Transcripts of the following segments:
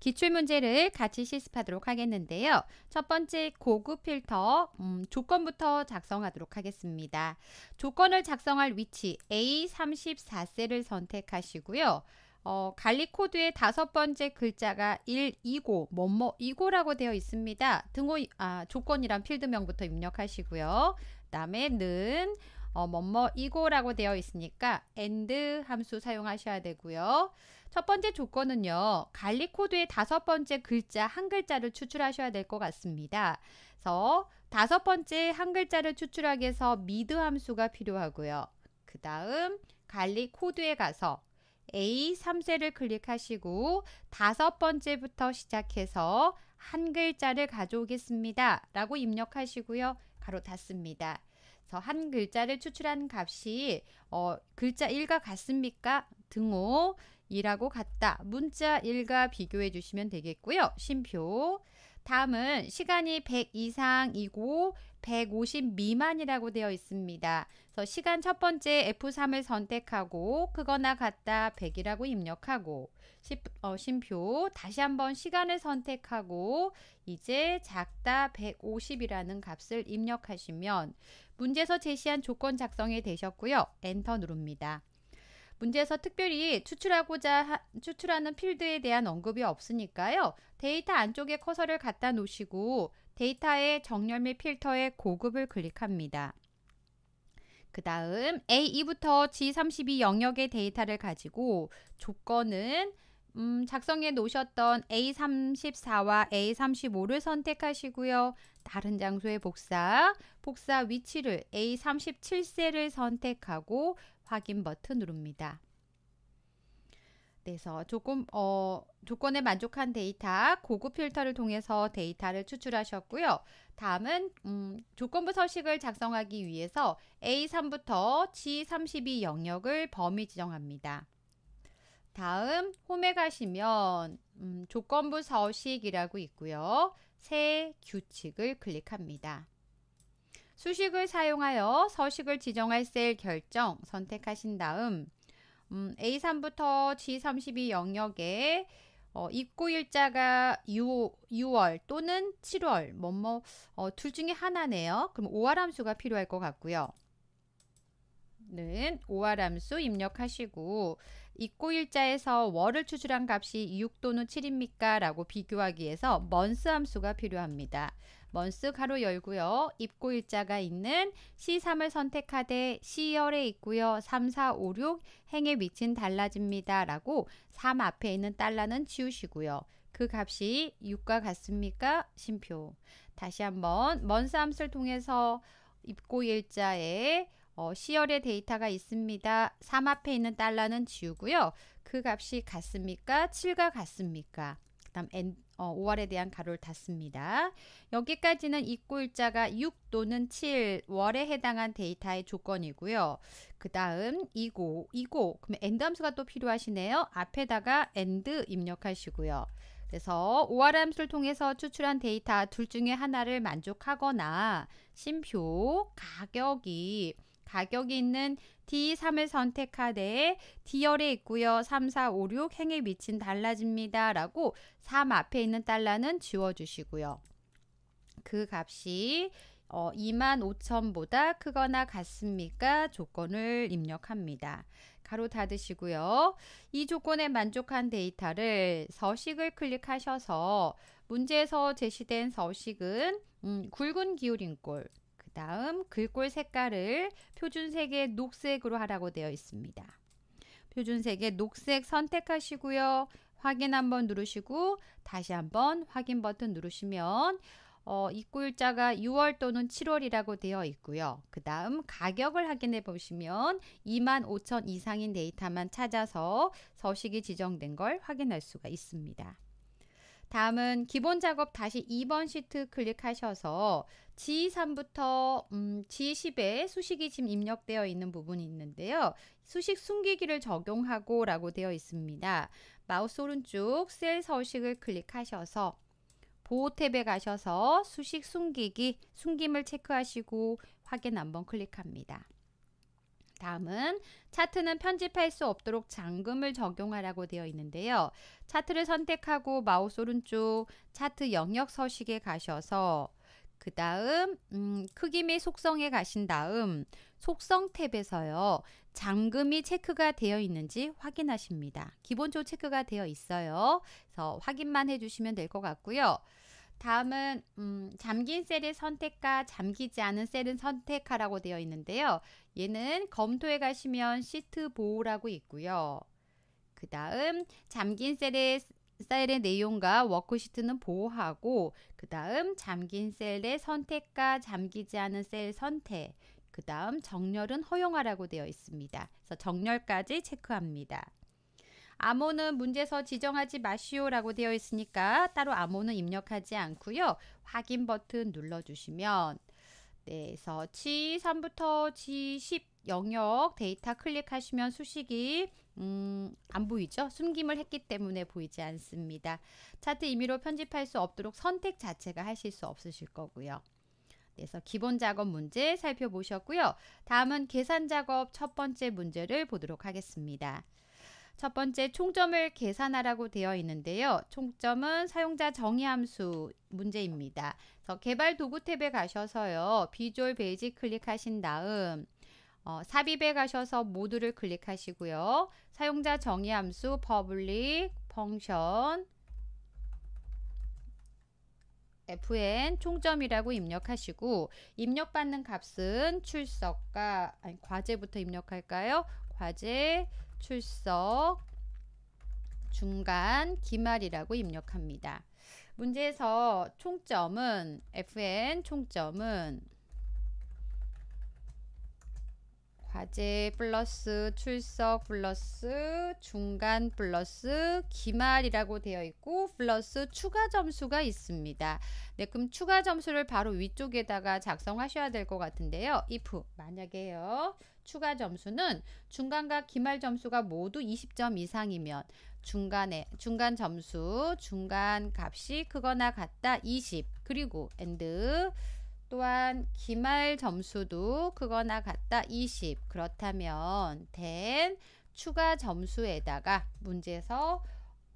기출문제를 같이 실습하도록 하겠는데요. 첫 번째 고급 필터 음, 조건부터 작성하도록 하겠습니다. 조건을 작성할 위치 A34셀을 선택하시고요. 어, 관리 코드의 다섯 번째 글자가 1, 2고, 뭐뭐 2고라고 되어 있습니다. 등호 아, 조건이란 필드명부터 입력하시고요. 그다음에 는 어, 뭐뭐 이고라고 되어 있으니까 and 함수 사용하셔야 되고요. 첫 번째 조건은요. 관리 코드의 다섯 번째 글자 한 글자를 추출하셔야 될 것 같습니다. 그래서 다섯 번째 한 글자를 추출하기 위해서 MID 함수가 필요하고요. 그 다음 관리 코드에 가서 A3셀을 클릭하시고 다섯 번째부터 시작해서 한 글자를 가져오겠습니다. 라고 입력하시고요. 괄호 닫습니다. 그래서 한 글자를 추출한 값이 어, 글자 1과 같습니까? 등호 2라고 같다. 문자 1과 비교해 주시면 되겠고요. 심표. 다음은 시간이 100 이상이고 150 미만이라고 되어 있습니다. 그래서 시간 첫 번째 F3을 선택하고 크거나 같다 100이라고 입력하고 시, 어, 심표 다시 한번 시간을 선택하고 이제 작다 150이라는 값을 입력하시면 문제에서 제시한 조건 작성이 되셨고요. 엔터 누릅니다. 문제에서 특별히 추출하고자 하, 추출하는 필드에 대한 언급이 없으니까요. 데이터 안쪽에 커서를 갖다 놓으시고 데이터의 정렬 및 필터의 고급을 클릭합니다. 그 다음 A2부터 G32 영역의 데이터를 가지고 조건은 음, 작성해 놓으셨던 A34와 A35를 선택하시고요. 다른 장소의 복사, 복사 위치를 A37셀을 선택하고 확인 버튼 누릅니다. 그래서 조건, 어, 조건에 만족한 데이터 고급 필터를 통해서 데이터를 추출하셨고요. 다음은 음, 조건부 서식을 작성하기 위해서 A3부터 G32 영역을 범위 지정합니다. 다음 홈에 가시면 음, 조건부 서식이라고 있고요. 새 규칙을 클릭합니다. 수식을 사용하여 서식을 지정할 셀 결정 선택하신 다음 음, A3부터 G32 영역에 어, 입고 일자가 6, 6월 또는 7월 뭐뭐 어, 둘 중에 하나네요. 그럼 5월 함수가 필요할 것 같고요. 는 5월 함수 입력하시고 입고 일자에서 월을 추출한 값이 6 또는 7입니까? 라고 비교하기 위해서 먼스 함수가 필요합니다. 먼스 가로 열고요. 입고 일자가 있는 C3을 선택하되 C열에 있고요. 3, 4, 5, 6 행에 미친 달라집니다. 라고 3 앞에 있는 달러는 지우시고요. 그 값이 6과 같습니까? 심표. 다시 한번 먼스 함수를 통해서 입고 일자에 어, 시열의 데이터가 있습니다. 3 앞에 있는 달러는 지우고요. 그 값이 같습니까? 7과 같습니까? 그 다음 어, 5월에 대한 괄호를 닫습니다. 여기까지는 입고 일자가 6 또는 7월에 해당한 데이터의 조건이고요. 그 다음 이고, 이고, 그러면 AND 함수가 또 필요하시네요. 앞에다가 AND 입력하시고요. 그래서 OR 함수를 통해서 추출한 데이터 둘 중에 하나를 만족하거나 쉼표 가격이 가격이 있는 D3을 선택하되 D열에 있고요. 3, 4, 5, 6 행에 미친 달라집니다. 라고 3 앞에 있는 달러는 지워주시고요. 그 값이 어, 2만 5천보다 크거나 같습니까? 조건을 입력합니다. 가로 닫으시고요. 이 조건에 만족한 데이터를 서식을 클릭하셔서 문제에서 제시된 서식은 음, 굵은 기울인 꼴, 그 다음 글꼴 색깔을 표준색의 녹색으로 하라고 되어 있습니다. 표준색의 녹색 선택하시고요. 확인 한번 누르시고 다시 한번 확인 버튼 누르시면 어, 입고 일자가 6월 또는 7월이라고 되어 있고요. 그 다음 가격을 확인해 보시면 2만 5천 이상인 데이터만 찾아서 서식이 지정된 걸 확인할 수가 있습니다. 다음은 기본 작업 다시 2번 시트 클릭하셔서 G3부터 음, G10에 수식이 지금 입력되어 있는 부분이 있는데요. 수식 숨기기를 적용하고 라고 되어 있습니다. 마우스 오른쪽 셀 서식을 클릭하셔서 보호 탭에 가셔서 수식 숨기기, 숨김을 체크하시고 확인 한번 클릭합니다. 다음은 차트는 편집할 수 없도록 잠금을 적용하라고 되어 있는데요. 차트를 선택하고 마우스 오른쪽 차트 영역 서식에 가셔서 그 다음 음, 크기 및 속성에 가신 다음 속성 탭에서요. 잠금이 체크가 되어 있는지 확인하십니다. 기본적으로 체크가 되어 있어요. 그래서 확인만 해주시면 될 것 같고요. 다음은 음, 잠긴 셀의 선택과 잠기지 않은 셀은 선택하라고 되어 있는데요. 얘는 검토에 가시면 시트 보호라고 있고요. 그 다음 잠긴 셀의 셀의 내용과 워크시트는 보호하고 그 다음 잠긴 셀의 선택과 잠기지 않은 셀 선택 그 다음 정렬은 허용하라고 되어 있습니다. 그래서 정렬까지 체크합니다. 암호는 문제서 지정하지 마시오라고 되어 있으니까 따로 암호는 입력하지 않고요. 확인 버튼 눌러주시면 네, 그래서 G3부터 G10 영역 데이터 클릭하시면 수식이 음, 안 보이죠? 숨김을 했기 때문에 보이지 않습니다. 차트 임의로 편집할 수 없도록 선택 자체가 하실 수 없으실 거고요. 그래서 기본 작업 문제 살펴보셨고요. 다음은 계산 작업 첫 번째 문제를 보도록 하겠습니다. 첫 번째 총점을 계산하라고 되어 있는데요. 총점은 사용자 정의 함수 문제입니다. 그래서 개발 도구 탭에 가셔서요. Visual Basic 클릭하신 다음 어, 삽입에 가셔서 모두를 클릭하시고요. 사용자 정의 함수 public function fn 총점이라고 입력하시고 입력받는 값은 출석과 아니 과제부터 입력할까요? 과제 출석 중간 기말이라고 입력합니다. 문제에서 총점은 fn 총점은 과제 플러스 출석 플러스 중간 플러스 기말이라고 되어 있고 플러스 추가 점수가 있습니다. 네, 그럼 추가 점수를 바로 위쪽에다가 작성하셔야 될 것 같은데요. if 만약에요. 추가 점수는 중간과 기말 점수가 모두 20점 이상이면 중간에 중간 점수 중간 값이 크거나 같다 20 그리고 and 또한 기말 점수도 크거나 같다 20 그렇다면 된 추가 점수에다가 문제에서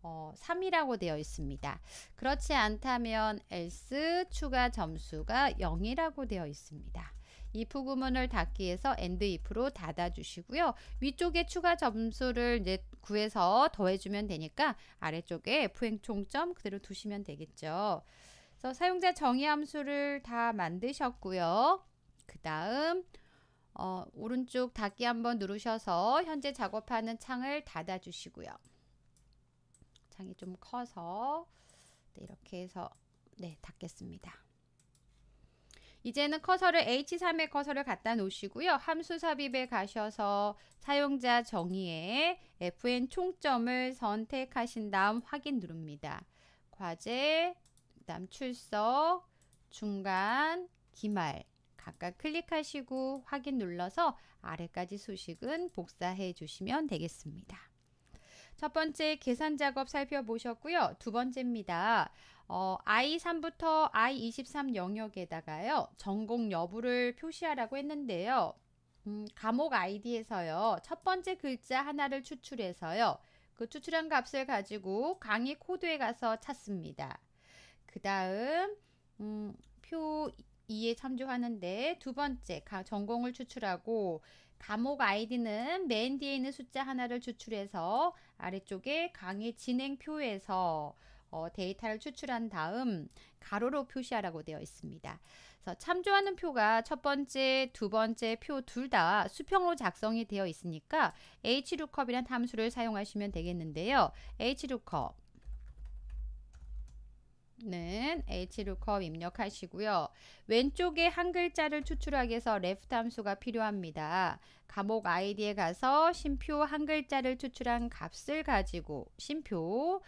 어, 3이라고 되어 있습니다. 그렇지 않다면 else 추가 점수가 0이라고 되어 있습니다. if 구문을 닫기 위해서 and if로 닫아 주시고요. 위쪽에 추가 점수를 이제 구해서 더해 주면 되니까 아래쪽에 f행 총점 그대로 두시면 되겠죠. 그래서 사용자 정의 함수를 다 만드셨고요. 그 다음 어, 오른쪽 닫기 한번 누르셔서 현재 작업하는 창을 닫아 주시고요. 창이 좀 커서 네, 이렇게 해서 네 닫겠습니다. 이제는 커서를 H3에 커서를 갖다 놓으시고요. 함수 삽입에 가셔서 사용자 정의에 FN 총점을 선택하신 다음 확인 누릅니다. 과제 다음 출석, 중간, 기말 각각 클릭하시고 확인 눌러서 아래까지 수식은 복사해 주시면 되겠습니다. 첫 번째 계산 작업 살펴보셨고요. 두 번째입니다. 어, I3부터 I23 영역에다가요. 전공 여부를 표시하라고 했는데요. 음, 과목 아이디에서요. 첫 번째 글자 하나를 추출해서요. 그 추출한 값을 가지고 강의 코드에 가서 찾습니다. 그 다음 음, 표 2에 참조하는데 두 번째 전공을 추출하고 과목 아이디는 맨 뒤에 있는 숫자 하나를 추출해서 아래쪽에 강의 진행표에서 어, 데이터를 추출한 다음 가로로 표시하라고 되어 있습니다. 그래서 참조하는 표가 첫 번째, 두 번째 표 둘 다 수평으로 작성이 되어 있으니까 hlookup이란 함수를 사용하시면 되겠는데요. hlookup 는 hlookup 입력하시고요. 왼쪽에 한 글자를 추출하기 위해서 left 함수가 필요합니다. 과목 아이디에 가서 심표 한 글자를 추출한 값을 가지고 심표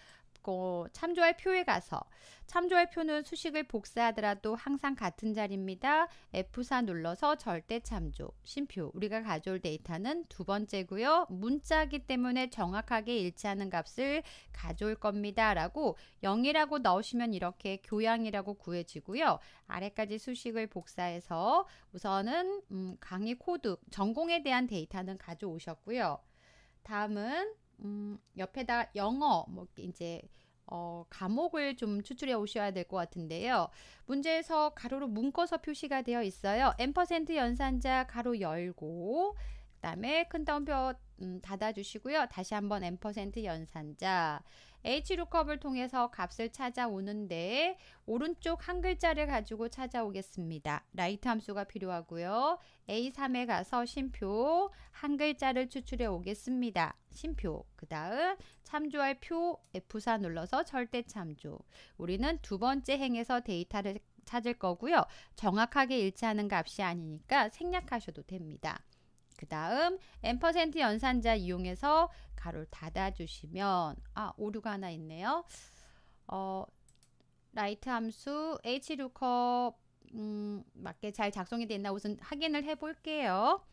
어, 참조할 표에 가서 참조할 표는 수식을 복사하더라도 항상 같은 자리입니다. F4 눌러서 절대 참조, 쉼표. 우리가 가져올 데이터는 두 번째고요. 문자기 때문에 정확하게 일치하는 값을 가져올 겁니다. 라고 0이라고 넣으시면 이렇게 교양이라고 구해지고요. 아래까지 수식을 복사해서 우선은 음, 강의 코드, 전공에 대한 데이터는 가져오셨고요. 다음은 음, 옆에다 영어 뭐 이제 어, 과목을 좀 추출해 오셔야 될 것 같은데요. 문제에서 괄호로 묶어서 표시가 되어 있어요. ampersand 연산자 괄호 열고 그 다음에 큰 따옴표 음, 닫아주시고요. 다시 한번 ampersand 연산자 hlookup을 통해서 값을 찾아오는데 오른쪽 한 글자를 가지고 찾아오겠습니다. right 함수가 필요하고요. A3에 가서 쉼표 한 글자를 추출해 오겠습니다. 쉼표 그 다음 참조할 표 F4 눌러서 절대 참조 우리는 두 번째 행에서 데이터를 찾을 거고요. 정확하게 일치하는 값이 아니니까 생략하셔도 됩니다. 그 다음 n% 연산자 이용해서 가로를 닫아주시면 아 오류가 하나 있네요. 어, 라이트 함수 hlookup 음, 맞게 잘 작성이 됐나 우선 확인을 해 볼게요.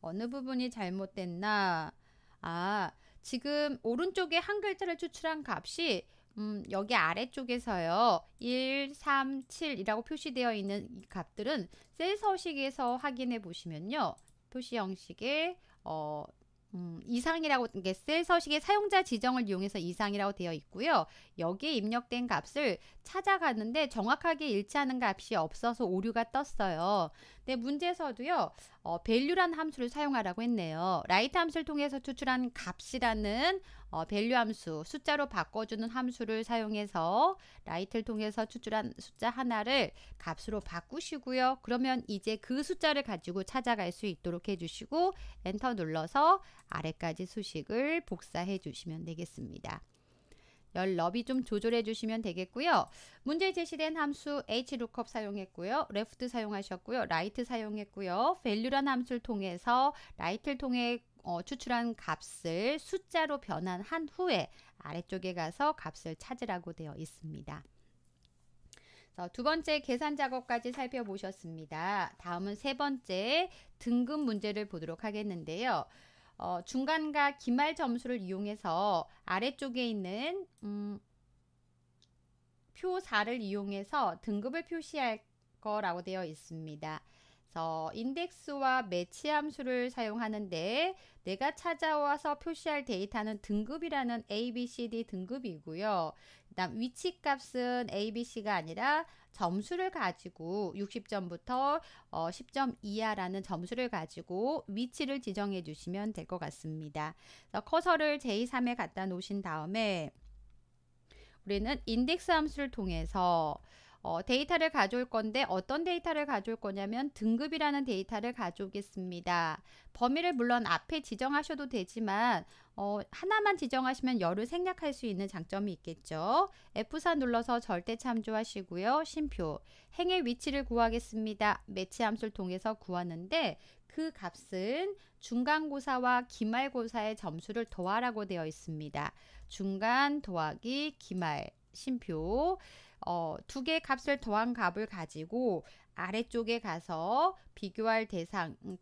어느 부분이 잘못됐나 아 지금 오른쪽에 한 글자를 추출한 값이 음, 여기 아래쪽에서요. 1, 3, 7이라고 표시되어 있는 이 값들은 셀 서식에서 확인해 보시면요. 표시 형식에 어, 음, 이상이라고 이게 셀 서식의 사용자 지정을 이용해서 이상이라고 되어 있고요. 여기에 입력된 값을 찾아갔는데 정확하게 일치하는 값이 없어서 오류가 떴어요. 근데 문제에서도요. 어, value란 함수를 사용하라고 했네요. right 함수를 통해서 추출한 값이라는 어, value 함수, 숫자로 바꿔주는 함수를 사용해서 right를 통해서 추출한 숫자 하나를 값으로 바꾸시고요. 그러면 이제 그 숫자를 가지고 찾아갈 수 있도록 해주시고 엔터 눌러서 아래까지 수식을 복사해 주시면 되겠습니다. 열 너비 좀 조절해 주시면 되겠고요. 문제 제시된 함수 hlookup 사용했고요. left 사용하셨고요. right 사용했고요. value란 함수를 통해서 right를 통해 어, 추출한 값을 숫자로 변환한 후에 아래쪽에 가서 값을 찾으라고 되어 있습니다. 두 번째 계산 작업까지 살펴보셨습니다. 다음은 세 번째 등급 문제를 보도록 하겠는데요. 어, 중간과 기말 점수를 이용해서 아래쪽에 있는 음, 표 4를 이용해서 등급을 표시할 거라고 되어 있습니다. 그래서 인덱스와 매치 함수를 사용하는데 내가 찾아와서 표시할 데이터는 등급이라는 A, B, C, D 등급이고요. 그다음 위치 값은 A, B, C가 아니라 점수를 가지고 60점부터 어, 10점 이하라는 점수를 가지고 위치를 지정해 주시면 될 것 같습니다. 커서를 J3에 갖다 놓으신 다음에 우리는 index 함수를 통해서 어, 데이터를 가져올 건데 어떤 데이터를 가져올 거냐면 등급이라는 데이터를 가져오겠습니다. 범위를 물론 앞에 지정하셔도 되지만 어, 하나만 지정하시면 열을 생략할 수 있는 장점이 있겠죠. F4 눌러서 절대 참조하시고요. 쉼표 행의 위치를 구하겠습니다. 매치 함수를 통해서 구하는데 그 값은 중간고사와 기말고사의 점수를 더하라고 되어 있습니다. 중간 더하기 기말 쉼표 어, 두 개의 값을 더한 값을 가지고 아래쪽에 가서 비교할 대상 음,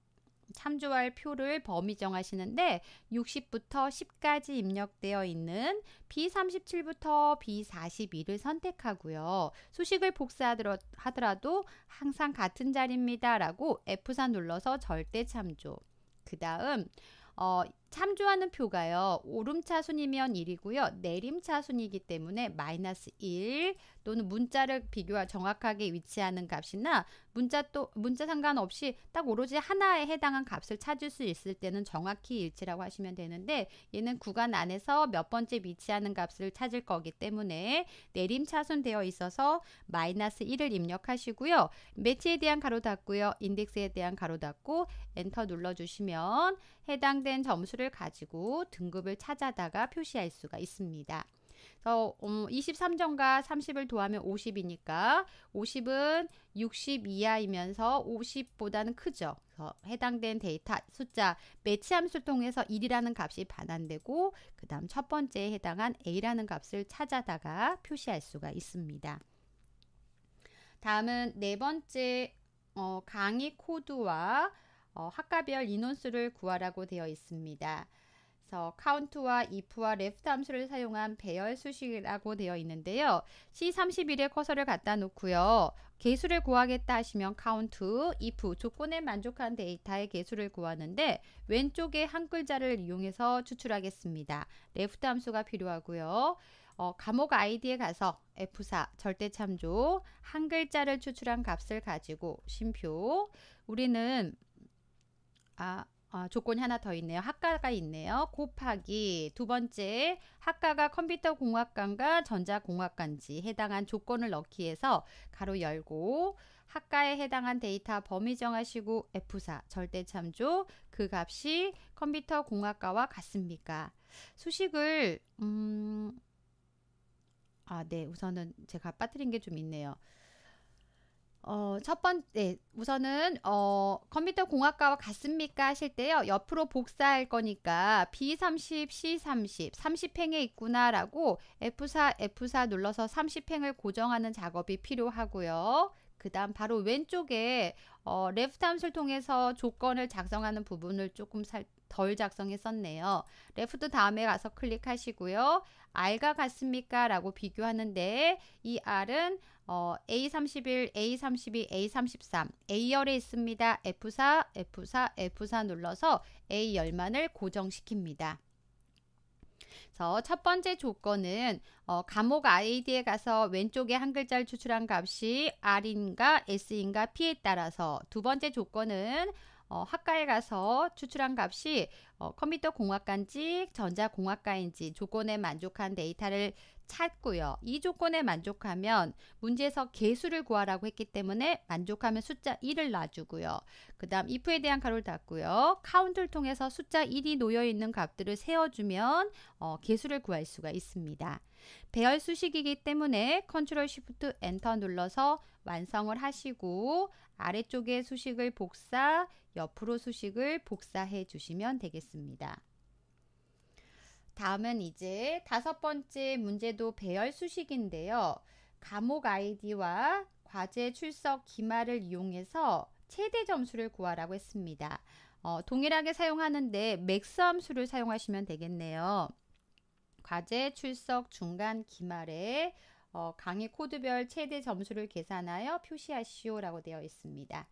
참조할 표를 범위 정하시는데 60부터 10까지 입력되어 있는 B37부터 B42를 선택하고요. 수식을 복사하더라도 항상 같은 자리입니다. 라고 F4 눌러서 절대 참조. 그 다음 어, 참조하는 표가요. 오름차순이면 1이고요. 내림차순이기 때문에 마이너스 1 또는 문자를 비교하 정확하게 위치하는 값이나 문자 또 문자 상관없이 딱 오로지 하나에 해당한 값을 찾을 수 있을 때는 정확히 일치라고 하시면 되는데 얘는 구간 안에서 몇 번째 위치하는 값을 찾을 거기 때문에 내림차순 되어 있어서 마이너스 1을 입력하시고요. 매치에 대한 가로 닫고요. 인덱스에 대한 가로 닫고 엔터 눌러주시면 해당된 점수 를 가지고 등급을 찾아다가 표시할 수가 있습니다. 그래서 음, 23점과 30을 더하면 50이니까 50은 60 이하이면서 50보다는 크죠. 그래서 해당된 데이터 숫자 매치 함수를 통해서 1이라는 값이 반환되고 그 다음 첫 번째에 해당한 A라는 값을 찾아다가 표시할 수가 있습니다. 다음은 네 번째 어, 강의 코드와 어, 학과별 인원수를 구하라고 되어 있습니다. 그래서 count와 if와 left 함수를 사용한 배열 수식이라고 되어 있는데요. C31에 커서를 갖다 놓고요. 개수를 구하겠다 하시면 count, if 조건에 만족한 데이터의 개수를 구하는데 왼쪽에 한 글자를 이용해서 추출하겠습니다. left 함수가 필요하고요. 어, 감옥 아이디에 가서 F4 절대 참조 한 글자를 추출한 값을 가지고 쉼표 우리는 아, 아, 조건이 하나 더 있네요. 학과가 있네요. 곱하기 두 번째 학과가 컴퓨터 공학관과 전자 공학관지 해당한 조건을 넣기 위해서 가로 열고 학과에 해당한 데이터 범위 정하시고 F4 절대 참조 그 값이 컴퓨터 공학과와 같습니까? 수식을 음, 아, 네. 우선은 제가 빠뜨린 게 좀 있네요. 어, 첫 번째, 네, 우선은, 어, 컴퓨터 공학과와 같습니까? 하실 때요, 옆으로 복사할 거니까, B30, C30, 30행에 있구나라고 F4, F4 눌러서 30행을 고정하는 작업이 필요하고요. 그 다음 바로 왼쪽에, 어, left 함수를 통해서 조건을 작성하는 부분을 조금 살, 덜 작성했었네요. left 다음에 가서 클릭하시고요. R과 같습니까? 라고 비교하는데 이 R은 어, A31, A32, A33, A열에 있습니다. F4, F4, F4 눌러서 A열만을 고정시킵니다. 그래서 첫 번째 조건은 어, 감옥 아이디에 가서 왼쪽에 한 글자를 추출한 값이 R인가 S인가 P에 따라서 두 번째 조건은 어, 학과에 가서 추출한 값이 어, 컴퓨터 공학과인지 전자공학과인지 조건에 만족한 데이터를 찾고요. 이 조건에 만족하면 문제에서 개수를 구하라고 했기 때문에 만족하면 숫자 1을 놔주고요. 그 다음 if에 대한 괄호를 닫고요. count를 통해서 숫자 1이 놓여있는 값들을 세어주면 어, 개수를 구할 수가 있습니다. 배열 수식이기 때문에 control shift enter 눌러서 완성을 하시고 아래쪽에 수식을 복사, 옆으로 수식을 복사해 주시면 되겠습니다. 다음은 이제 다섯 번째 문제도 배열 수식인데요. 과목 아이디와 과제 출석 기말을 이용해서 최대 점수를 구하라고 했습니다. 어, 동일하게 사용하는데 max 함수를 사용하시면 되겠네요. 과제 출석 중간 기말에 어, 강의 코드별 최대 점수를 계산하여 표시하시오 라고 되어 있습니다.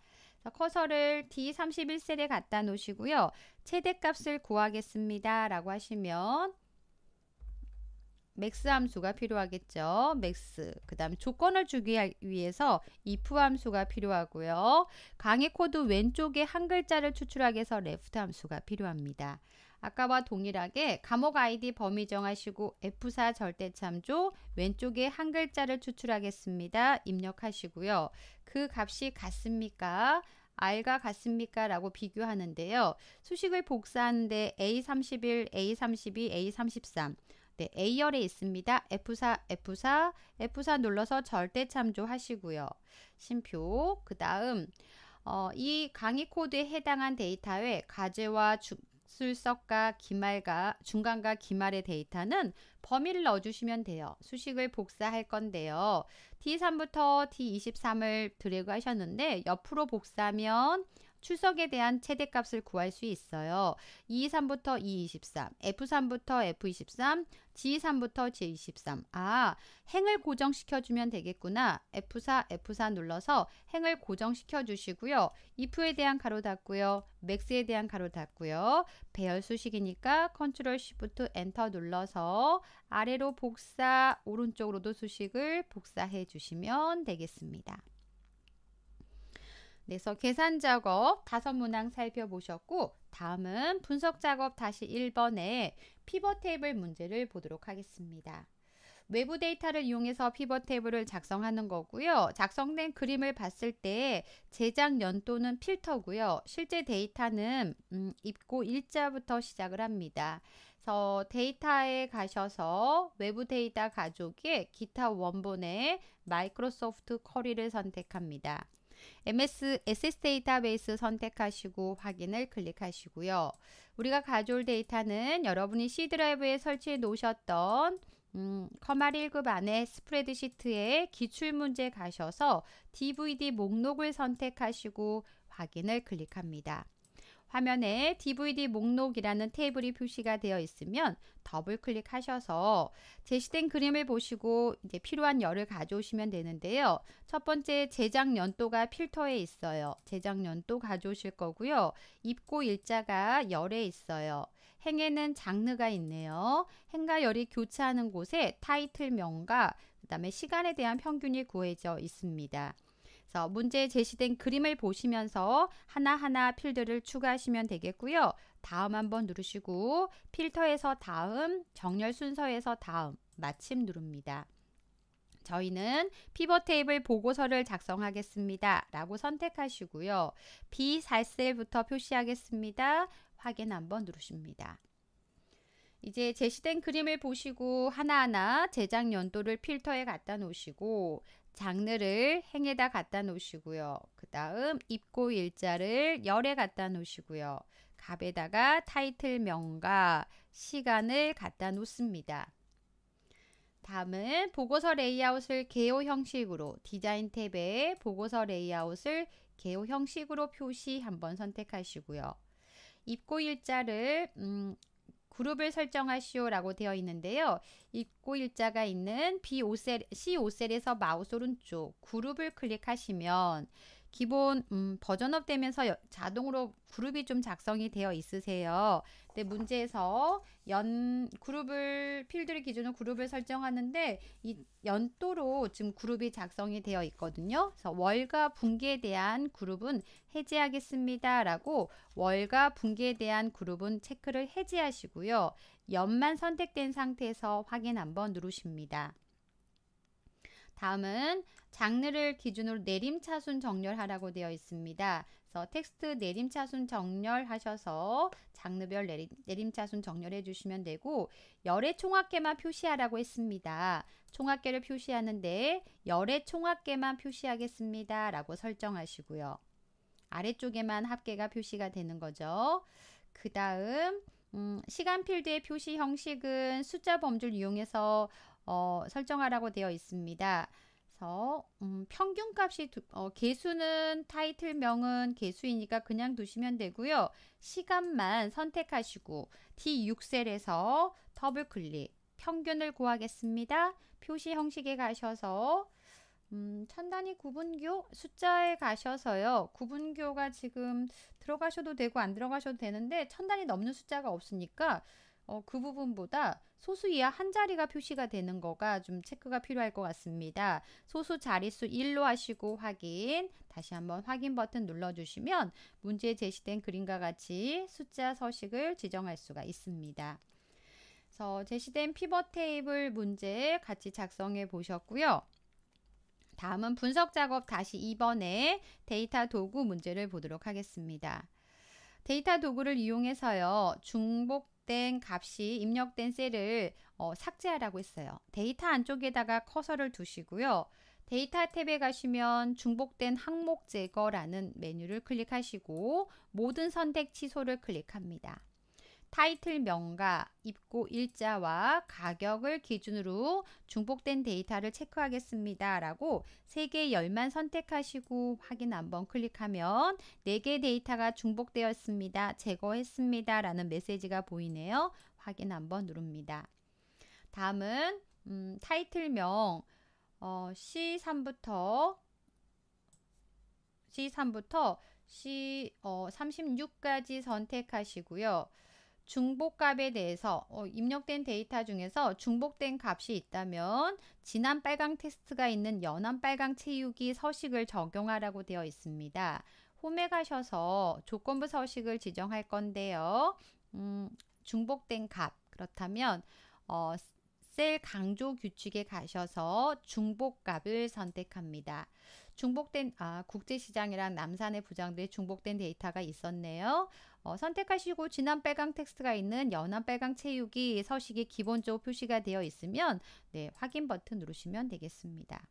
커서를 D31셀에 갖다 놓으시고요. 최대값을 구하겠습니다. 라고 하시면 max 함수가 필요하겠죠. max. 그 다음 조건을 주기 위해서 if 함수가 필요하고요. 강의 코드 왼쪽에 한 글자를 추출하기 위해서 left 함수가 필요합니다. 아까와 동일하게 과목 아이디 범위 정하시고 F4 절대 참조 왼쪽에 한 글자를 추출하겠습니다. 입력하시고요. 그 값이 같습니까? R과 같습니까? 라고 비교하는데요. 수식을 복사하는데 A31, A32, A33 네, A열에 있습니다. F4, F4, F4 눌러서 절대 참조하시고요. 심표, 그 다음 어, 이 강의 코드에 해당한 데이터에 과제와 주, 술석과 기말과 중간과 기말의 데이터는 범위를 넣어주시면 돼요. 수식을 복사할 건데요. D3부터 D23을 드래그 하셨는데 옆으로 복사하면 출석에 대한 최대값을 구할 수 있어요. E3부터 E23, F3부터 F23, G3부터 G23. 아, 행을 고정시켜 주면 되겠구나. F4, F4 눌러서 행을 고정시켜 주시고요. if에 대한 괄호 닫고요. max에 대한 괄호 닫고요. 배열 수식이니까 control shift enter 눌러서 아래로 복사, 오른쪽으로도 수식을 복사해 주시면 되겠습니다. 그래서 계산 작업 다섯 문항 살펴보셨고 다음은 분석 작업 다시 1번에 피벗 테이블 문제를 보도록 하겠습니다. 외부 데이터를 이용해서 피벗 테이블을 작성하는 거고요. 작성된 그림을 봤을 때 제작 연도는 필터고요. 실제 데이터는 음, 입고 일자부터 시작을 합니다. 그래서 데이터에 가셔서 외부 데이터 가져오기 기타 원본의 마이크로소프트 쿼리를 선택합니다. MS Access 데이터베이스 선택하시고 확인을 클릭하시고요. 우리가 가져올 데이터는 여러분이 C 드라이브에 설치해 놓으셨던 음, 컴활 1급 안에 스프레드시트에 기출문제 가셔서 DVD 목록을 선택하시고 확인을 클릭합니다. 화면에 DVD 목록이라는 테이블이 표시가 되어 있으면 더블 클릭하셔서 제시된 그림을 보시고 이제 필요한 열을 가져오시면 되는데요. 첫 번째 제작 연도가 필터에 있어요. 제작 연도 가져오실 거고요. 입고 일자가 열에 있어요. 행에는 장르가 있네요. 행과 열이 교차하는 곳에 타이틀명과 그 다음에 시간에 대한 평균이 구해져 있습니다. 그래서 문제에 제시된 그림을 보시면서 하나하나 필드를 추가하시면 되겠고요. 다음 한번 누르시고 필터에서 다음, 정렬 순서에서 다음, 마침 누릅니다. 저희는 피벗 테이블 보고서를 작성하겠습니다. 라고 선택하시고요. B4셀부터 표시하겠습니다. 확인 한번 누르십니다. 이제 제시된 그림을 보시고 하나하나 제작 연도를 필터에 갖다 놓으시고 장르를 행에다 갖다 놓으시고요. 그 다음 입고 일자를 열에 갖다 놓으시고요. 값에다가 타이틀 명과 시간을 갖다 놓습니다. 다음은 보고서 레이아웃을 개요 형식으로 디자인 탭에 보고서 레이아웃을 개요 형식으로 표시 한번 선택하시고요. 입고 일자를 음, 그룹을 설정하시오라고 되어 있는데요. 입고 일자가 있는 B5셀, C5셀에서 마우스 오른쪽 그룹을 클릭하시면 기본 음, 버전업 되면서 여, 자동으로 그룹이 좀 작성이 되어 있으세요. 근데 문제에서 연 그룹을 필드를 기준으로 그룹을 설정하는데 이 연도로 지금 그룹이 작성이 되어 있거든요. 그래서 월과 분기에 대한 그룹은 해제하겠습니다라고 월과 분기에 대한 그룹은 체크를 해제하시고요. 연만 선택된 상태에서 확인 한번 누르십니다. 다음은 장르를 기준으로 내림차순 정렬하라고 되어 있습니다. 그래서 텍스트 내림차순 정렬하셔서 장르별 내림, 내림차순 정렬해 주시면 되고 열의 총합계만 표시하라고 했습니다. 총합계를 표시하는데 열의 총합계만 표시하겠습니다. 라고 설정하시고요. 아래쪽에만 합계가 표시가 되는 거죠. 그 다음 음, 시간 필드의 표시 형식은 숫자 범주를 이용해서 어, 설정하라고 되어 있습니다. 그래서 음, 평균값이 두, 어, 개수는 타이틀명은 개수이니까 그냥 두시면 되고요. 시간만 선택하시고 D6셀에서 더블 클릭 평균을 구하겠습니다. 표시 형식에 가셔서 음, 천단위 구분교 숫자에 가셔서요. 구분교가 지금 들어가셔도 되고 안 들어가셔도 되는데 천단위 넘는 숫자가 없으니까 어, 그 부분보다 소수 이하 한 자리가 표시가 되는 거가 좀 체크가 필요할 것 같습니다. 소수 자릿수 1로 하시고 확인. 다시 한번 확인 버튼 눌러주시면 문제에 제시된 그림과 같이 숫자 서식을 지정할 수가 있습니다. 그래서 제시된 피벗 테이블 문제 같이 작성해 보셨고요. 다음은 분석 작업 다시 2번에 데이터 도구 문제를 보도록 하겠습니다. 데이터 도구를 이용해서요. 중복 된 값이 입력된 셀을 어, 삭제하라고 했어요. 데이터 안쪽에다가 커서를 두시고요. 데이터 탭에 가시면 중복된 항목 제거라는 메뉴를 클릭하시고 모든 선택 취소를 클릭합니다. 타이틀명과 입고 일자와 가격을 기준으로 중복된 데이터를 체크하겠습니다. 라고 3개 열만 선택하시고 확인 한번 클릭하면 4개 데이터가 중복되었습니다. 제거했습니다. 라는 메시지가 보이네요. 확인 한번 누릅니다. 다음은 음, 타이틀명 어, C3부터 C3부터 C 어, 36까지 선택하시고요. 중복값에 대해서 어, 입력된 데이터 중에서 중복된 값이 있다면 진한 빨강 텍스트가 있는 연한 빨강 채우기 서식을 적용하라고 되어 있습니다. 홈에 가셔서 조건부 서식을 지정할 건데요. 음, 중복된 값 그렇다면 어, 셀 강조 규칙에 가셔서 중복값을 선택합니다. 중복된 아, 국제시장이랑 남산의 부장들의 중복된 데이터가 있었네요. 어, 선택하시고 진한 빨강 텍스트가 있는 연한 빨강 체육이 서식에 기본적으로 표시가 되어 있으면 네, 확인 버튼 누르시면 되겠습니다.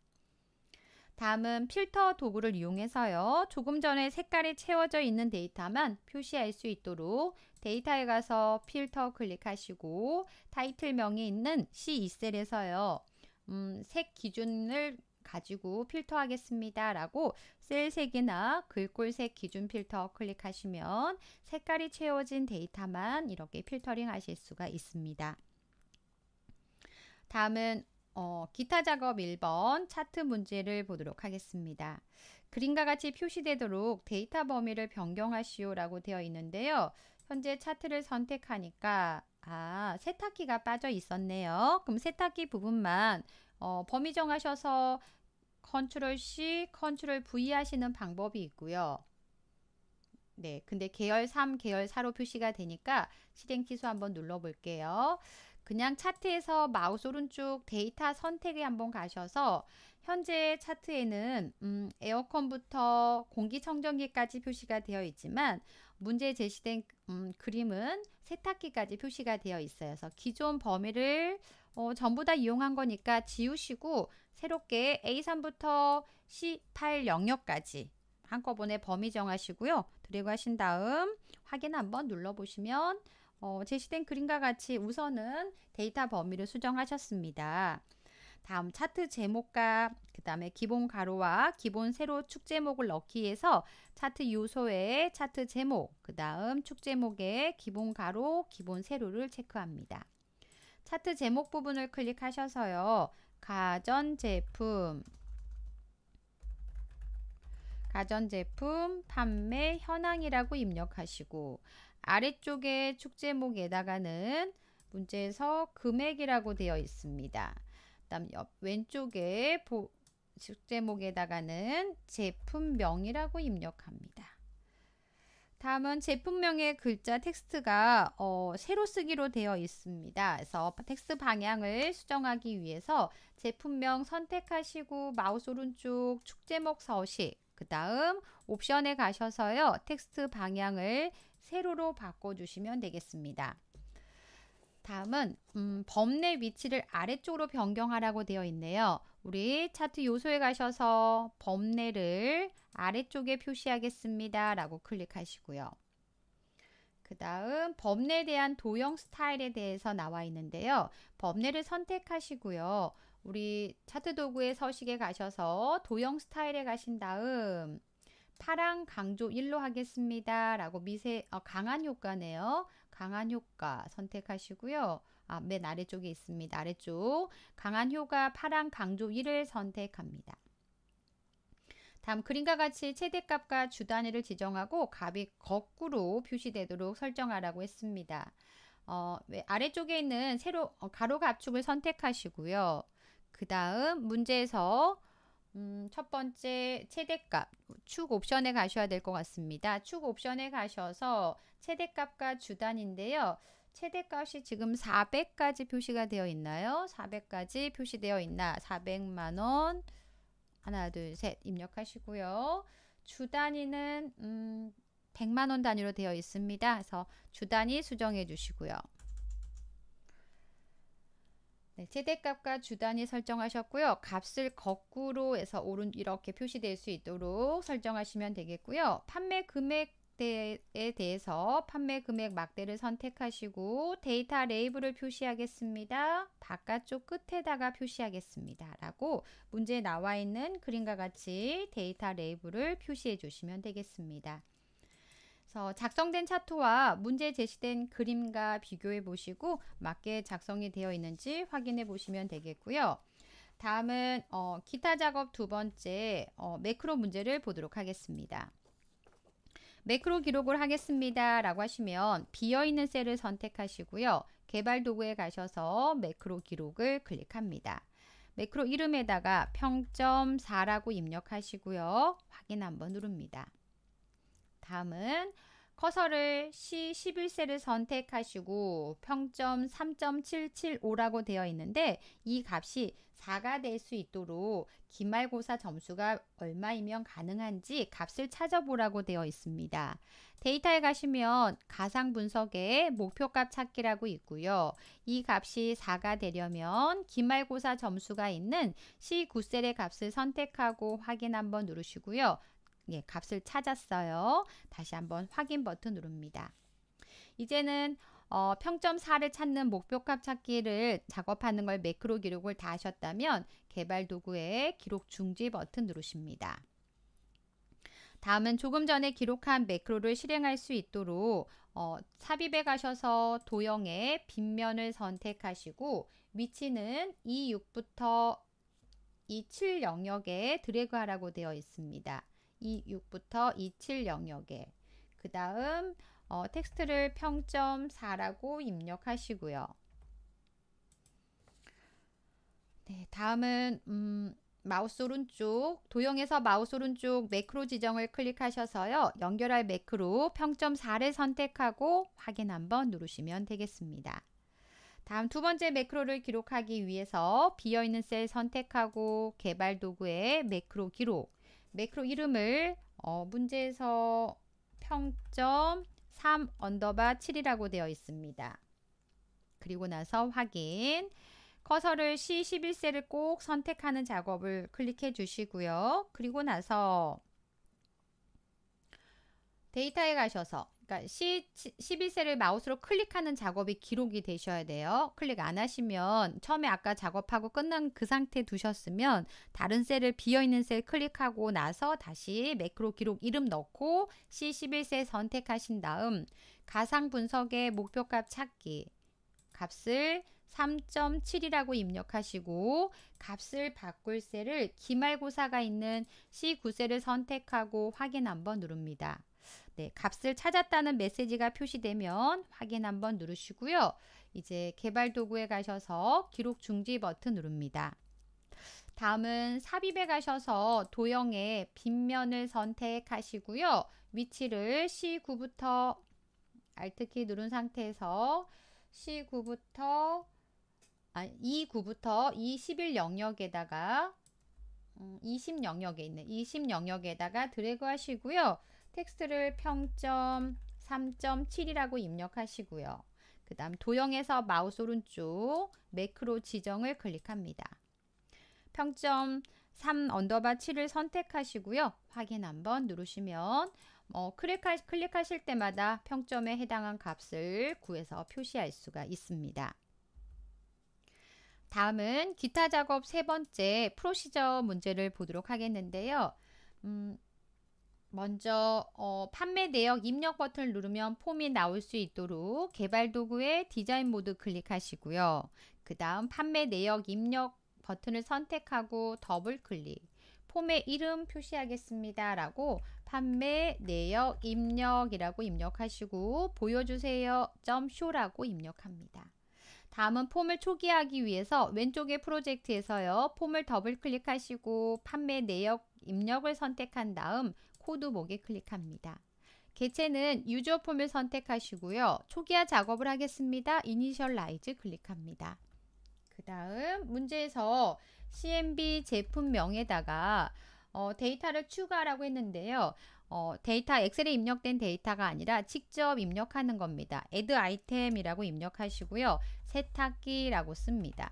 다음은 필터 도구를 이용해서요. 조금 전에 색깔이 채워져 있는 데이터만 표시할 수 있도록 데이터에 가서 필터 클릭하시고 타이틀명이 있는 C2셀에서요. 음, 색 기준을 가지고 필터하겠습니다. 라고 셀 색이나 글꼴색 기준 필터 클릭하시면 색깔이 채워진 데이터만 이렇게 필터링 하실 수가 있습니다. 다음은 어, 기타 작업 1번 차트 문제를 보도록 하겠습니다. 그림과 같이 표시되도록 데이터 범위를 변경하시오 라고 되어 있는데요. 현재 차트를 선택하니까 아 세탁기가 빠져 있었네요. 그럼 세탁기 부분만 어, 범위 정하셔서 컨트롤 C, 컨트롤 V 하시는 방법이 있고요. 네, 근데 계열 3, 계열 4로 표시가 되니까 실행 취소 한번 눌러 볼게요. 그냥 차트에서 마우스 오른쪽 데이터 선택에 한번 가셔서 현재 차트에는 음, 에어컨부터 공기청정기까지 표시가 되어 있지만 문제 제시된 음, 그림은 세탁기까지 표시가 되어 있어요. 기존 범위를 어, 전부 다 이용한 거니까 지우시고 새롭게 A3부터 C8 영역까지 한꺼번에 범위 정하시고요. 드래그 하신 다음 확인 한번 눌러보시면 어, 제시된 그림과 같이 우선은 데이터 범위를 수정하셨습니다. 다음 차트 제목과 그 다음에 기본 가로와 기본 세로 축 제목을 넣기 위해서 차트 요소에 차트 제목, 그 다음 축 제목에 기본 가로, 기본 세로를 체크합니다. 차트 제목 부분을 클릭하셔서요. 가전제품, 가전제품 판매 현황이라고 입력하시고 아래쪽에 축제목에다가는 문제에서 금액이라고 되어 있습니다. 그다음 옆 왼쪽에 보, 축제목에다가는 제품명이라고 입력합니다. 다음은 제품명의 글자 텍스트가 어, 세로 쓰기로 되어 있습니다. 그래서 텍스트 방향을 수정하기 위해서 제품명 선택하시고 마우스 오른쪽 축제목 서식 그 다음 옵션에 가셔서요. 텍스트 방향을 세로로 바꿔주시면 되겠습니다. 다음은 음, 범례 위치를 아래쪽으로 변경하라고 되어 있네요. 우리 차트 요소에 가셔서 범례를 아래쪽에 표시하겠습니다. 라고 클릭하시고요. 그 다음 범례에 대한 도형 스타일에 대해서 나와 있는데요. 범내를 선택하시고요. 우리 차트 도구의 서식에 가셔서 도형 스타일에 가신 다음 파랑 강조 1로 하겠습니다. 라고 미세 어, 강한 효과네요. 강한 효과 선택하시고요. 아, 맨 아래쪽에 있습니다. 아래쪽 강한 효과 파랑 강조 1을 선택합니다. 다음 그림과 같이 최대값과 주단위를 지정하고 값이 거꾸로 표시되도록 설정하라고 했습니다. 어, 아래쪽에 있는 세로 어, 가로가 압축을 선택하시고요. 그 다음 문제에서 음, 첫 번째 최대값 축 옵션에 가셔야 될 것 같습니다. 축 옵션에 가셔서 최대값과 주단인데요. 최대값이 지금 400까지 표시가 되어 있나요? 400까지 표시되어 있나? 400만 원 하나 둘 셋 입력하시고요. 주 단위는 음, 100만 원 단위로 되어 있습니다. 그래서 주 단위 수정해 주시고요. 네, 최대값과 주단위 설정하셨고요. 값을 거꾸로 해서 오른 이렇게 표시될 수 있도록 설정하시면 되겠고요. 판매 금액에 대해서 판매 금액 막대를 선택하시고 데이터 레이블을 표시하겠습니다. 바깥쪽 끝에다가 표시하겠습니다. 라고 문제에 나와 있는 그림과 같이 데이터 레이블을 표시해 주시면 되겠습니다. 그래서 작성된 차트와 문제 제시된 그림과 비교해 보시고 맞게 작성이 되어 있는지 확인해 보시면 되겠고요. 다음은 어, 기타 작업 두 번째 어, 매크로 문제를 보도록 하겠습니다. 매크로 기록을 하겠습니다 라고 하시면 비어있는 셀을 선택하시고요. 개발 도구에 가셔서 매크로 기록을 클릭합니다. 매크로 이름에다가 평점 4라고 입력하시고요. 확인 한번 누릅니다. 다음은 커서를 C11셀을 선택하시고 평점 3.775라고 되어 있는데 이 값이 4가 될 수 있도록 기말고사 점수가 얼마이면 가능한지 값을 찾아보라고 되어 있습니다. 데이터에 가시면 가상 분석에 목표값 찾기라고 있고요. 이 값이 4가 되려면 기말고사 점수가 있는 C9셀의 값을 선택하고 확인 한번 누르시고요. 예, 값을 찾았어요. 다시 한번 확인 버튼 누릅니다. 이제는 어, 평점 4를 찾는 목표값 찾기를 작업하는 걸 매크로 기록을 다 하셨다면 개발 도구에 기록 중지 버튼 누르십니다. 다음은 조금 전에 기록한 매크로를 실행할 수 있도록 어, 삽입에 가셔서 도형의 빗면을 선택하시고 위치는 E6부터 E7 영역에 드래그 하라고 되어 있습니다. E6부터 E7 영역에 그 다음 어, 텍스트를 평점 4라고 입력하시고요. 네, 다음은 음, 마우스 오른쪽 도형에서 마우스 오른쪽 매크로 지정을 클릭하셔서요. 연결할 매크로 평점 4를 선택하고 확인 한번 누르시면 되겠습니다. 다음 두 번째 매크로를 기록하기 위해서 비어있는 셀 선택하고 개발 도구에 매크로 기록 매크로 이름을 어, 문제에서 평점 3 언더바 7이라고 되어 있습니다. 그리고 나서 확인 커서를 C11셀을 꼭 선택하는 작업을 클릭해 주시고요. 그리고 나서 데이터에 가셔서 그러니까 C 11셀을 마우스로 클릭하는 작업이 기록이 되셔야 돼요. 클릭 안 하시면 처음에 아까 작업하고 끝난 그 상태 두셨으면 다른 셀을 비어있는 셀 클릭하고 나서 다시 매크로 기록 이름 넣고 C11셀 선택하신 다음 가상 분석의 목표값 찾기 값을 3.7이라고 입력하시고 값을 바꿀 셀을 기말고사가 있는 C9셀을 선택하고 확인 한번 누릅니다. 네, 값을 찾았다는 메시지가 표시되면 확인 한번 누르시고요. 이제 개발 도구에 가셔서 기록 중지 버튼 누릅니다. 다음은 삽입에 가셔서 도형의 빗면을 선택하시고요. 위치를 C9부터 Alt키 누른 상태에서 C9부터 아, E9부터 21 영역에다가 음, 20 영역에 있는 20 영역에다가 드래그 하시고요. 텍스트를 평점 3.7이라고 입력하시고요. 그 다음 도형에서 마우스 오른쪽 매크로 지정을 클릭합니다. 평점 3 underbar 7을 선택하시고요. 확인 한번 누르시면 어, 클릭하, 클릭하실 때마다 평점에 해당한 값을 구해서 표시할 수가 있습니다. 다음은 기타 작업 세 번째 프로시저 문제를 보도록 하겠는데요. 음, 먼저 어, 판매 내역 입력 버튼을 누르면 폼이 나올 수 있도록 개발 도구의 디자인 모드 클릭하시고요. 그 다음 판매 내역 입력 버튼을 선택하고 더블 클릭 폼의 이름 표시하겠습니다 라고 판매 내역 입력이라고 입력하시고 보여주세요 점 show라고 입력합니다. 다음은 폼을 초기화하기 위해서 왼쪽의 프로젝트에서요. 폼을 더블 클릭하시고 판매 내역 입력을 선택한 다음 코드 보기 클릭합니다. 개체는 user form을 선택하시고요. 초기화 작업을 하겠습니다. initialize 클릭합니다. 그 다음 문제에서 CMB 제품명에다가 어, 데이터를 추가라고 했는데요. 어, 데이터 엑셀에 입력된 데이터가 아니라 직접 입력하는 겁니다. add item이라고 입력하시고요. 세탁기라고 씁니다.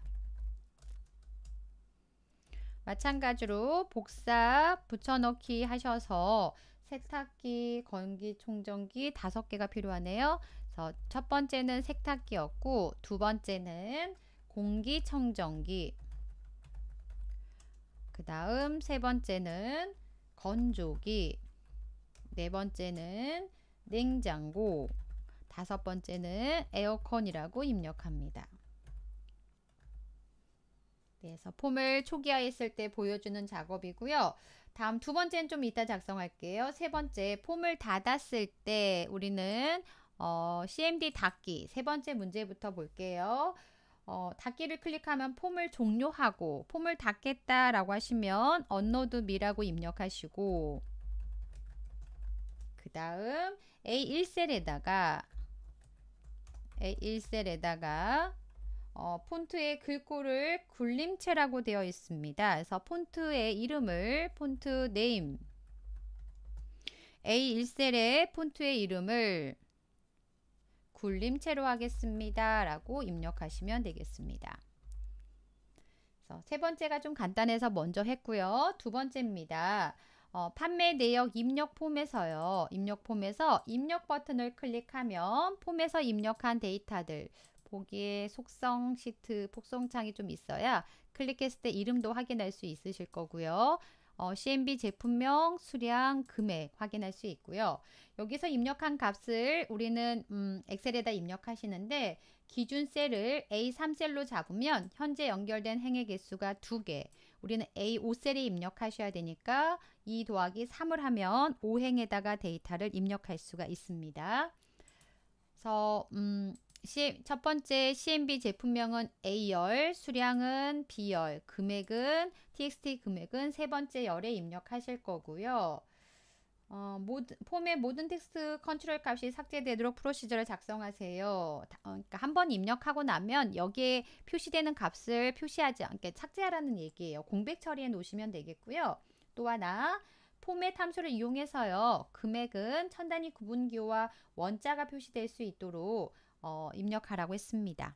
마찬가지로 복사 붙여넣기 하셔서 세탁기, 건기총정기 다섯 개가 필요하네요. 그래서 첫 번째는 세탁기였고 두 번째는 공기청정기 그 다음 세 번째는 건조기 네 번째는 냉장고, 다섯 번째는 에어컨이라고 입력합니다. 그래서 폼을 초기화했을 때 보여주는 작업이고요. 다음 두 번째는 좀 이따 작성할게요. 세 번째 폼을 닫았을 때 우리는 어, CMD 닫기 세 번째 문제부터 볼게요. 어, 닫기를 클릭하면 폼을 종료하고 폼을 닫겠다라고 하시면 unload me라고 입력하시고 그 다음 A1셀에다가 A1셀에다가 어, 폰트의 글꼴을 굴림체라고 되어 있습니다. 그래서 폰트의 이름을 font name A1셀의 폰트의 이름을 굴림체로 하겠습니다. 라고 입력하시면 되겠습니다. 세 번째가 좀 간단해서 먼저 했고요. 두 번째입니다. 어, 판매 내역 입력 폼에서요. 입력 폼에서 입력 버튼을 클릭하면 폼에서 입력한 데이터들 보기에 속성 시트 폭성창이 좀 있어야 클릭했을 때 이름도 확인할 수 있으실 거고요. 어, CMB 제품명, 수량, 금액 확인할 수 있고요. 여기서 입력한 값을 우리는 음, 엑셀에다 입력하시는데 기준 셀을 A3셀로 잡으면 현재 연결된 행의 개수가 2개. 우리는 A5셀에 입력하셔야 되니까 2 더하기 3을 하면 5행에다가 데이터를 입력할 수가 있습니다. 그래서 음, 첫 번째 CMB 제품명은 A열, 수량은 B열, 금액은 TXT 금액은 세 번째 열에 입력하실 거고요. 어, 모든, 폼의 모든 텍스트 컨트롤 값이 삭제되도록 프로시저를 작성하세요. 어, 그러니까 한 번 입력하고 나면 여기에 표시되는 값을 표시하지 않게 삭제하라는 얘기예요. 공백 처리해 놓으시면 되겠고요. 또 하나 포맷 함수를 이용해서요. 금액은 천 단위 구분기호와 원자가 표시될 수 있도록 어, 입력하라고 했습니다.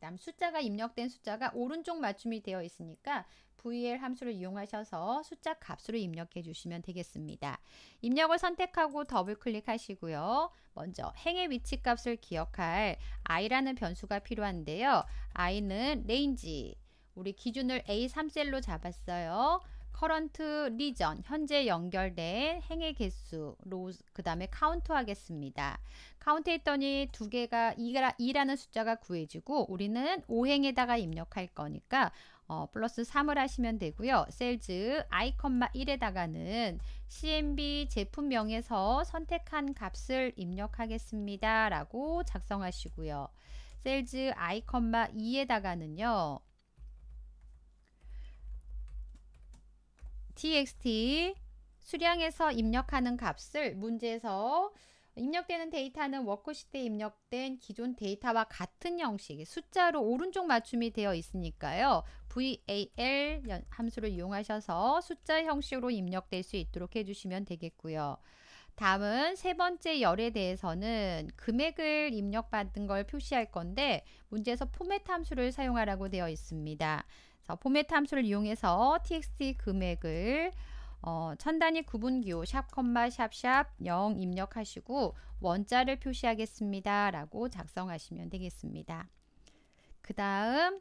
다음 숫자가 입력된 숫자가 오른쪽 맞춤이 되어 있으니까 Val 함수를 이용하셔서 숫자 값으로 입력해 주시면 되겠습니다. 입력을 선택하고 더블 클릭하시고요. 먼저 행의 위치 값을 기억할 i라는 변수가 필요한데요. i는 range 우리 기준을 A3셀로 잡았어요. current region 현재 연결된 행의 개수 rows 그 다음에 카운트 하겠습니다. 카운트 했더니 두 개가 2라는 숫자가 구해지고 우리는 5행에다가 입력할 거니까 어, 플러스 3을 하시면 되고요. cells i, 1에다가는 CMB 제품명에서 선택한 값을 입력하겠습니다. 라고 작성하시고요. cells i, 2에다가는요. Txt 수량에서 입력하는 값을 문제에서 입력되는 데이터는 워크시트에 입력된 기존 데이터와 같은 형식 숫자로 오른쪽 맞춤이 되어 있으니까요. VAL 함수를 이용하셔서 숫자 형식으로 입력될 수 있도록 해주시면 되겠고요. 다음은 세 번째 열에 대해서는 금액을 입력받은 걸 표시할 건데 문제에서 포맷 함수를 사용하라고 되어 있습니다. 그래서 포맷 함수를 이용해서 txt 금액을 어, 천 단위 구분기호 샵 컴마 샵샵 0 입력하시고 원자를 표시하겠습니다. 라고 작성하시면 되겠습니다. 그 다음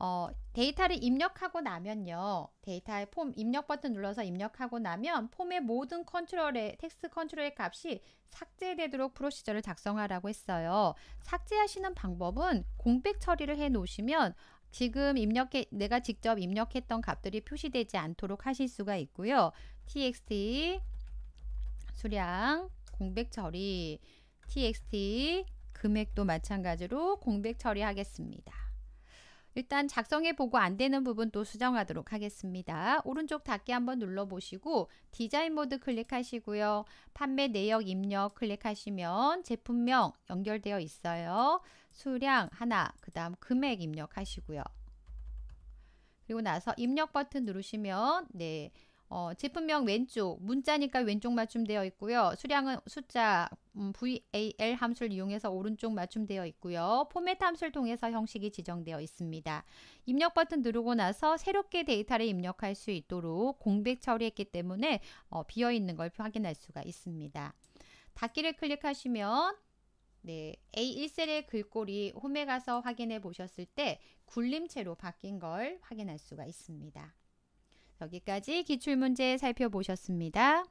어, 데이터를 입력하고 나면요. 데이터의 폼 입력 버튼 눌러서 입력하고 나면 폼의 모든 컨트롤의 텍스트 컨트롤의 값이 삭제되도록 프로시저를 작성하라고 했어요. 삭제하시는 방법은 공백 처리를 해 놓으시면 지금 입력해 내가 직접 입력했던 값들이 표시되지 않도록 하실 수가 있고요. txt 수량 공백 처리 txt 금액도 마찬가지로 공백 처리하겠습니다. 일단 작성해 보고 안 되는 부분 또 수정하도록 하겠습니다. 오른쪽 닫기 한번 눌러 보시고 디자인 모드 클릭하시고요. 판매 내역 입력 클릭하시면 제품명 연결되어 있어요. 수량 하나, 그 다음 금액 입력하시고요. 그리고 나서 입력 버튼 누르시면 네 어, 제품명 왼쪽 문자니까 왼쪽 맞춤 되어 있고요. 수량은 숫자 음, VAL 함수를 이용해서 오른쪽 맞춤 되어 있고요. 포맷 함수를 통해서 형식이 지정되어 있습니다. 입력 버튼 누르고 나서 새롭게 데이터를 입력할 수 있도록 공백 처리했기 때문에 어, 비어 있는 걸 확인할 수가 있습니다. 닫기를 클릭하시면 네, A1셀의 글꼴이 홈에 가서 확인해 보셨을 때 굴림체로 바뀐 걸 확인할 수가 있습니다. 여기까지 기출문제 살펴보셨습니다.